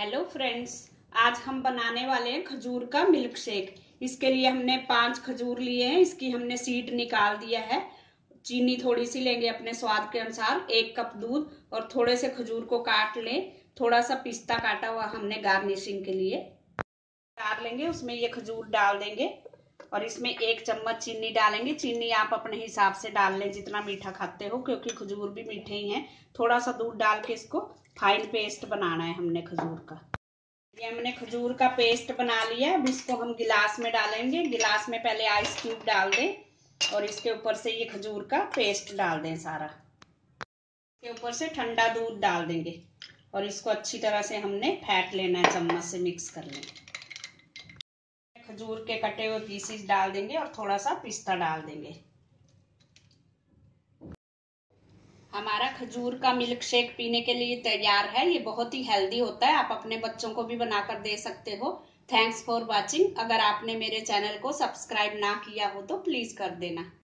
Hello friends आज हम बनाने वाले हैं खजूर का मिल्क शेक इसके लिए हमने पाँच खजूर लिए हैं। इसकी हमने सीड निकाल दिया है। चीनी थोड़ी सी लेंगे अपने स्वाद के अनुसार। एक कप दूध और थोड़े से खजूर को काट लें। थोड़ा सा पिस्ता काटा हुआ हमने गार्निशिंग के लिए। डाल लेंगे, उसमें ये खजूर डाल देंगे। और इसमें एक चम्मच चीनी डालेंगे। चीनी आप अपने हिसाब से डाल लें जितना मीठा खाते हो, क्योंकि खजूर भी मीठे ही हैं। थोड़ा सा दूध डाल के इसको फाइन पेस्ट बनाना है हमने खजूर का। ये हमने खजूर का पेस्ट बना लिया अब इसको हम गिलास में डालेंगे। गिलास में पहले आइस क्यूब डाल दें और इसके ऊपर से ये खजूर का पेस्ट डाल दें सारा। इसके ऊपर से ठंडा दूध डाल देंगे और इसको अच्छी तरह से हमने फैट लेना है, चम्मच से मिक्स कर लें। खजूर के कटे हुए पीसीस डाल देंगे और थोड़ा सा पिस्ता डाल देंगे। हमारा खजूर का मिल्क शेक पीने के लिए तैयार है। ये बहुत ही हेल्दी होता है। आप अपने बच्चों को भी बनाकर दे सकते हो। थैंक्स फॉर वॉचिंग अगर आपने मेरे चैनल को सब्सक्राइब ना किया हो तो प्लीज़ कर देना।